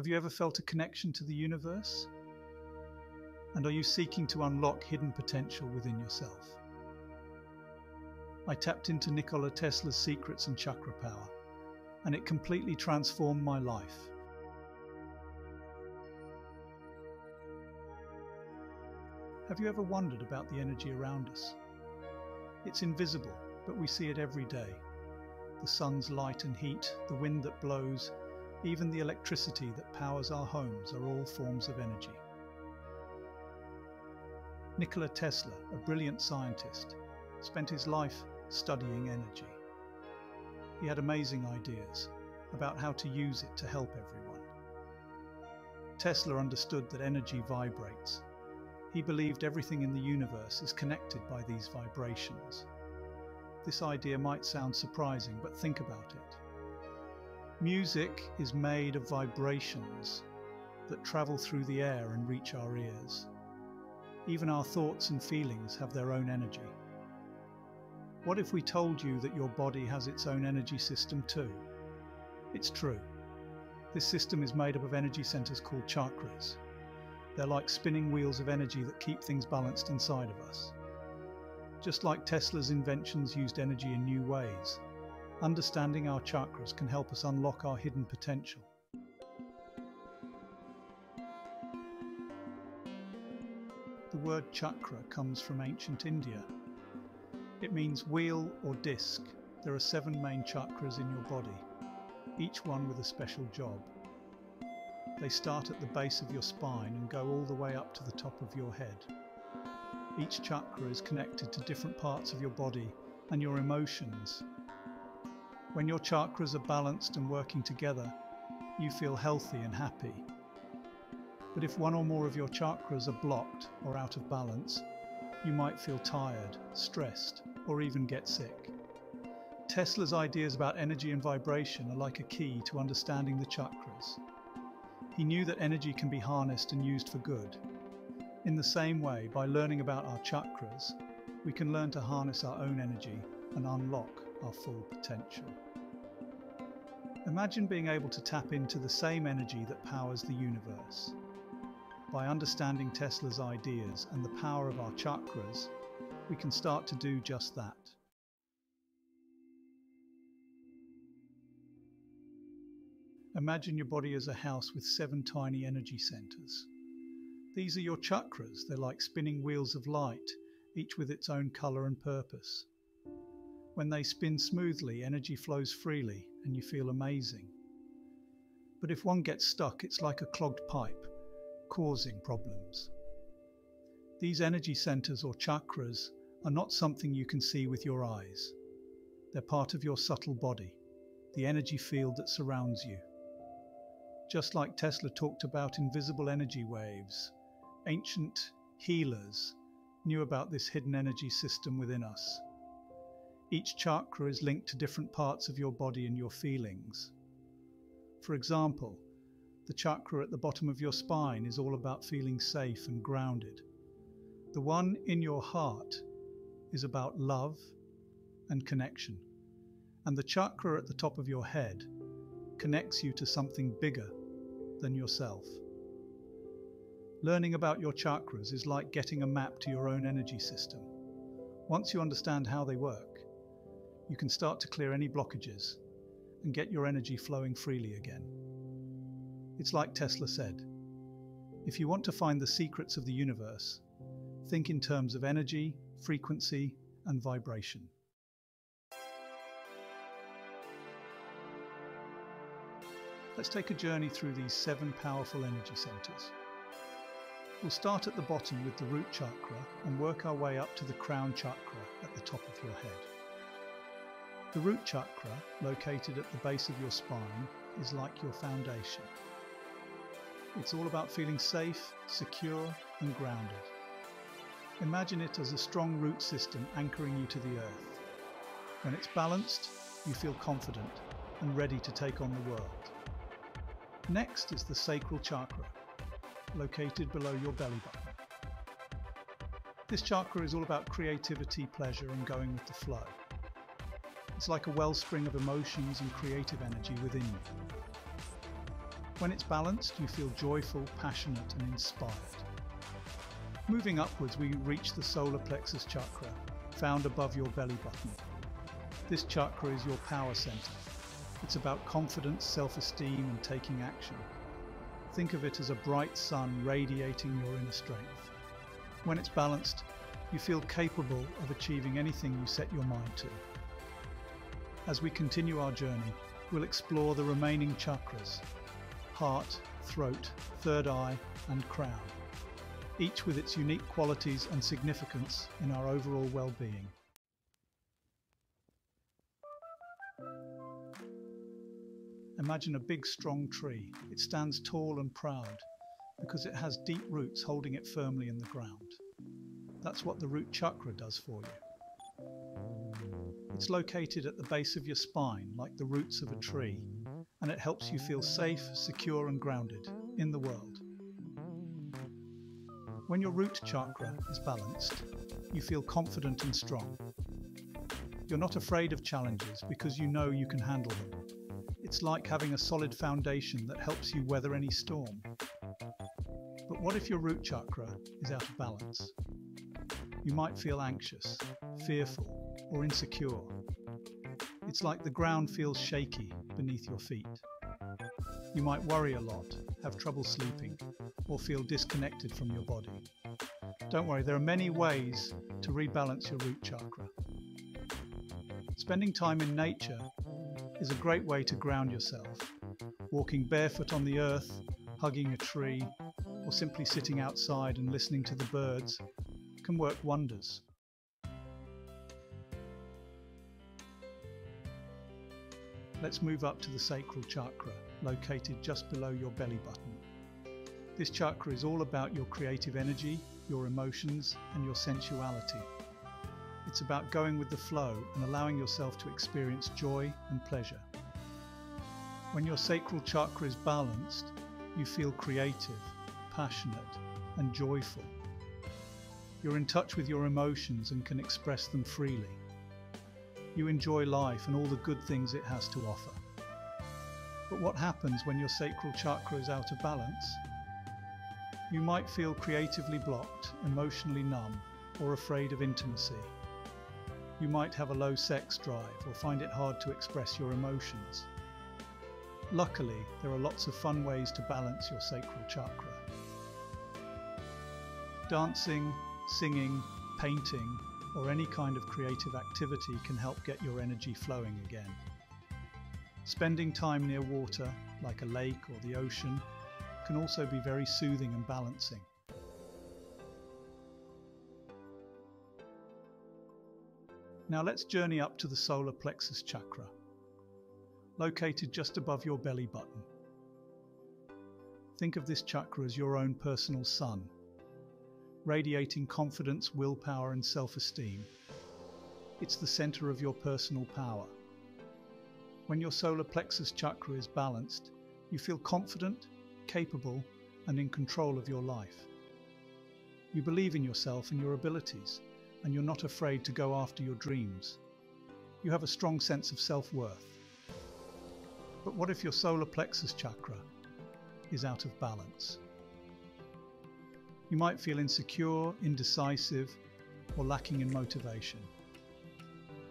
Have you ever felt a connection to the universe? And are you seeking to unlock hidden potential within yourself? I tapped into Nikola Tesla's secrets and chakra power, and it completely transformed my life. Have you ever wondered about the energy around us? It's invisible, but we see it every day. The sun's light and heat, the wind that blows, even the electricity that powers our homes are all forms of energy. Nikola Tesla, a brilliant scientist, spent his life studying energy. He had amazing ideas about how to use it to help everyone. Tesla understood that energy vibrates he believed everything in the universe is connected by these vibrations. This idea might sound surprising, but think about it. Music is made of vibrations that travel through the air and reach our ears. Even our thoughts and feelings have their own energy. What if we told you that your body has its own energy system too? It's true. This system is made up of energy centers called chakras. They're like spinning wheels of energy that keep things balanced inside of us. Just like Tesla's inventions used energy in new ways, understanding our chakras can help us unlock our hidden potential. The word chakra comes from ancient India. It means wheel or disc. There are seven main chakras in your body, each one with a special job. They start at the base of your spine and go all the way up to the top of your head. Each chakra is connected to different parts of your body and your emotions. When your chakras are balanced and working together, you feel healthy and happy. But if one or more of your chakras are blocked or out of balance, you might feel tired, stressed, or even get sick. Tesla's ideas about energy and vibration are like a key to understanding the chakras. He knew that energy can be harnessed and used for good. In the same way, by learning about our chakras, we can learn to harness our own energy and unlock our full potential. Imagine being able to tap into the same energy that powers the universe. By understanding Tesla's ideas and the power of our chakras, we can start to do just that. Imagine your body as a house with seven tiny energy centers. These are your chakras. They're like spinning wheels of light, each with its own color and purpose. When they spin smoothly, energy flows freely and you feel amazing. But if one gets stuck, it's like a clogged pipe, causing problems. These energy centers or chakras are not something you can see with your eyes. They're part of your subtle body, the energy field that surrounds you. Just like Tesla talked about invisible energy waves, ancient healers knew about this hidden energy system within us. Each chakra is linked to different parts of your body and your feelings. For example, the chakra at the bottom of your spine is all about feeling safe and grounded. The one in your heart is about love and connection. And the chakra at the top of your head connects you to something bigger than yourself. Learning about your chakras is like getting a map to your own energy system. Once you understand how they work, you can start to clear any blockages and get your energy flowing freely again. It's like Tesla said if you want to find the secrets of the universe, think in terms of energy, frequency, and vibration. Let's take a journey through these seven powerful energy centers. We'll start at the bottom with the root chakra and work our way up to the crown chakra at the top of your head. The root chakra, located at the base of your spine, is like your foundation. It's all about feeling safe, secure, and grounded. Imagine it as a strong root system anchoring you to the earth. When it's balanced, you feel confident and ready to take on the world. Next is the sacral chakra, located below your belly button. This chakra is all about creativity, pleasure, and going with the flow. It's like a wellspring of emotions and creative energy within you. When it's balanced, you feel joyful, passionate, and inspired. Moving upwards, we reach the solar plexus chakra, found above your belly button. This chakra is your power center. It's about confidence, self esteem, and taking action. Think of it as a bright sun radiating your inner strength. When it's balanced, you feel capable of achieving anything you set your mind to. As we continue our journey, we'll explore the remaining chakras heart, throat, third eye, and crown, each with its unique qualities and significance in our overall well being. Imagine a big strong tree. It stands tall and proud because it has deep roots holding it firmly in the ground. That's what the root chakra does for you. It's located at the base of your spine, like the roots of a tree, and it helps you feel safe, secure, and grounded in the world. When your root chakra is balanced, you feel confident and strong. You're not afraid of challenges because you know you can handle them. It's like having a solid foundation that helps you weather any storm. But what if your root chakra is out of balance? You might feel anxious, fearful, or insecure. It's like the ground feels shaky beneath your feet. You might worry a lot, have trouble sleeping, or feel disconnected from your body. Don't worry, there are many ways to rebalance your root chakra. Spending time in nature is a great way to ground yourself. Walking barefoot on the earth, hugging a tree, or simply sitting outside and listening to the birds can work wonders. Let's move up to the sacral chakra, located just below your belly button. This chakra is all about your creative energy, your emotions, and your sensuality. It's about going with the flow and allowing yourself to experience joy and pleasure. When your sacral chakra is balanced, you feel creative, passionate, and joyful. You're in touch with your emotions and can express them freely. You enjoy life and all the good things it has to offer. But what happens when your sacral chakra is out of balance? You might feel creatively blocked, emotionally numb, or afraid of intimacy. You might have a low sex drive or find it hard to express your emotions. Luckily, there are lots of fun ways to balance your sacral chakra. Dancing, singing, painting, or any kind of creative activity can help get your energy flowing again. Spending time near water, like a lake or the ocean, can also be very soothing and balancing. Now let's journey up to the solar plexus chakra, located just above your belly button. Think of this chakra as your own personal sun, radiating confidence, willpower, and self esteem. It's the center of your personal power. When your solar plexus chakra is balanced, you feel confident, capable, and in control of your life. You believe in yourself and your abilities and you're not afraid to go after your dreams. You have a strong sense of self worth. But what if your solar plexus chakra is out of balance? You might feel insecure, indecisive, or lacking in motivation.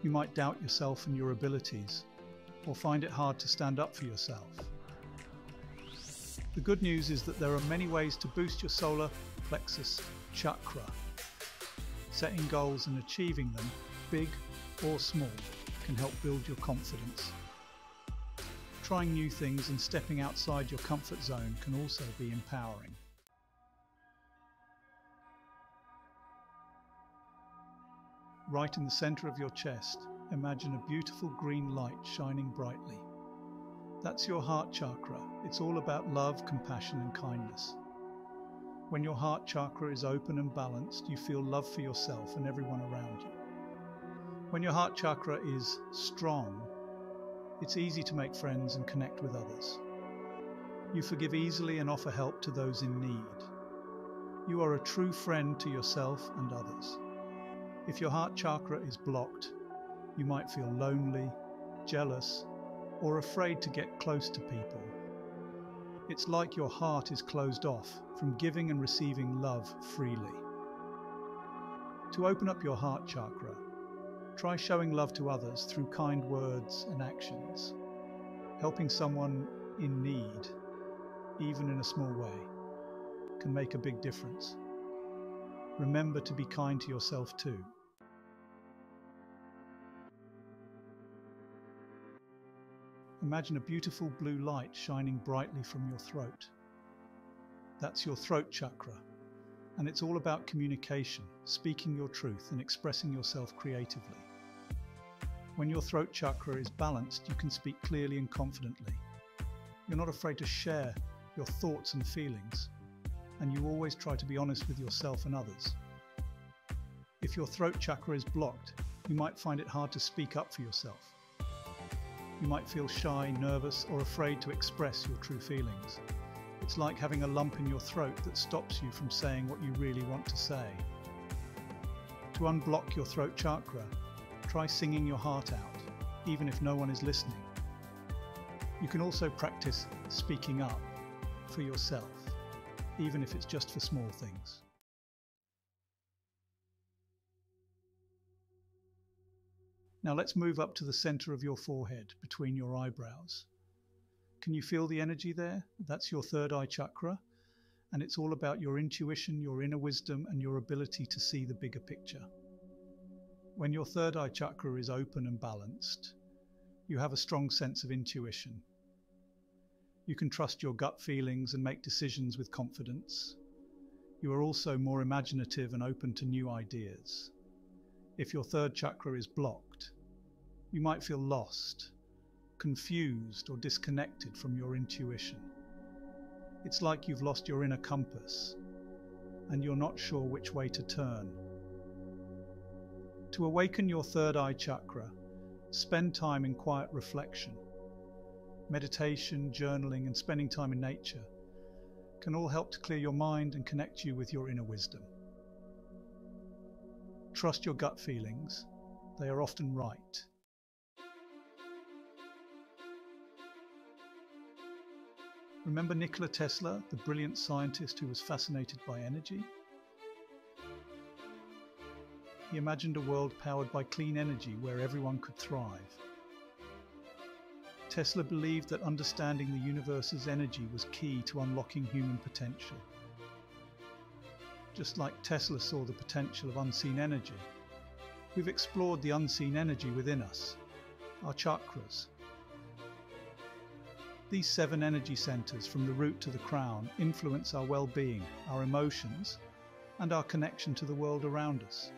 You might doubt yourself and your abilities, or find it hard to stand up for yourself. The good news is that there are many ways to boost your solar plexus chakra Setting goals and achieving them, big or small, can help build your confidence. Trying new things and stepping outside your comfort zone can also be empowering. Right in the center of your chest, imagine a beautiful green light shining brightly. That's your heart chakra. It's all about love, compassion, and kindness. When your heart chakra is open and balanced, you feel love for yourself and everyone around you. When your heart chakra is strong, it's easy to make friends and connect with others. You forgive easily and offer help to those in need. You are a true friend to yourself and others. If your heart chakra is blocked, you might feel lonely, jealous, or afraid to get close to people. It's like your heart is closed off from giving and receiving love freely. To open up your heart chakra, try showing love to others through kind words and actions. Helping someone in need, even in a small way, can make a big difference. Remember to be kind to yourself too. Imagine a beautiful blue light shining brightly from your throat. That's your throat chakra, and it's all about communication, speaking your truth, and expressing yourself creatively. When your throat chakra is balanced, you can speak clearly and confidently. You're not afraid to share your thoughts and feelings, and you always try to be honest with yourself and others. If your throat chakra is blocked, you might find it hard to speak up for yourself. You might feel shy, nervous, or afraid to express your true feelings. It's like having a lump in your throat that stops you from saying what you really want to say. To unblock your throat chakra, try singing your heart out, even if no one is listening. You can also practice speaking up for yourself, even if it's just for small things. Now let's move up to the center of your forehead, between your eyebrows. Can you feel the energy there? That's your third eye chakra, and it's all about your intuition, your inner wisdom, and your ability to see the bigger picture. When your third eye chakra is open and balanced, you have a strong sense of intuition. You can trust your gut feelings and make decisions with confidence. You are also more imaginative and open to new ideas. If your third chakra is blocked, you might feel lost, confused, or disconnected from your intuition. It's like you've lost your inner compass and you're not sure which way to turn. To awaken your third eye chakra, spend time in quiet reflection. Meditation, journaling, and spending time in nature can all help to clear your mind and connect you with your inner wisdom. Trust your gut feelings, they are often right. Remember Nikola Tesla, the brilliant scientist who was fascinated by energy? He imagined a world powered by clean energy where everyone could thrive. Tesla believed that understanding the universe's energy was key to unlocking human potential. Just like Tesla saw the potential of unseen energy, we've explored the unseen energy within us, our chakras. These seven energy centers from the root to the crown influence our well being, our emotions, and our connection to the world around us.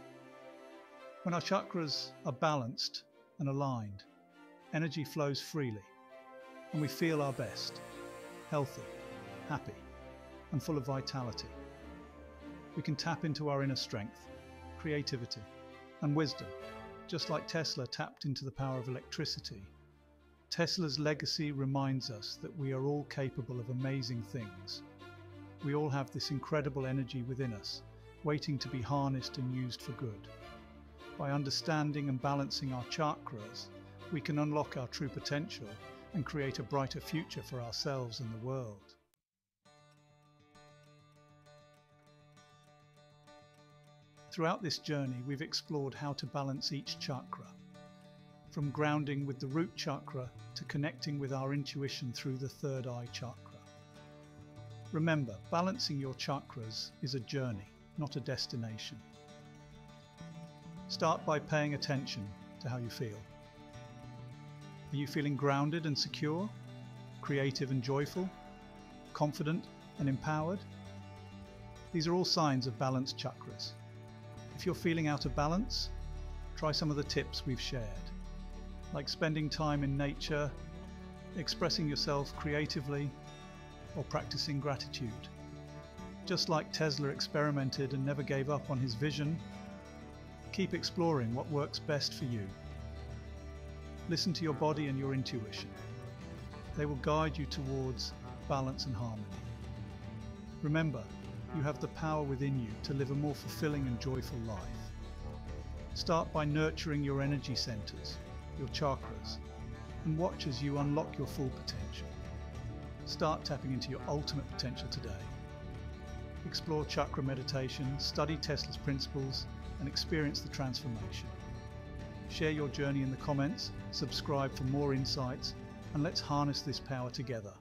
When our chakras are balanced and aligned, energy flows freely, and we feel our best, healthy, happy, and full of vitality. We can tap into our inner strength, creativity, and wisdom, just like Tesla tapped into the power of electricity. Tesla's legacy reminds us that we are all capable of amazing things. We all have this incredible energy within us, waiting to be harnessed and used for good. By understanding and balancing our chakras, we can unlock our true potential and create a brighter future for ourselves and the world. Throughout this journey, we've explored how to balance each chakra, from grounding with the root chakra to connecting with our intuition through the third eye chakra. Remember, balancing your chakras is a journey, not a destination. Start by paying attention to how you feel. Are you feeling grounded and secure, creative and joyful, confident and empowered? These are all signs of balanced chakras. If you're feeling out of balance, try some of the tips we've shared, like spending time in nature, expressing yourself creatively, or practicing gratitude. Just like Tesla experimented and never gave up on his vision, keep exploring what works best for you. Listen to your body and your intuition. They will guide you towards balance and harmony. Remember, you have the power within you to live a more fulfilling and joyful life. Start by nurturing your energy centers, your chakras, and watch as you unlock your full potential. Start tapping into your ultimate potential today. Explore chakra meditation, study Tesla's principles, and experience the transformation. Share your journey in the comments, subscribe for more insights, and let's harness this power together.